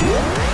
Yeah.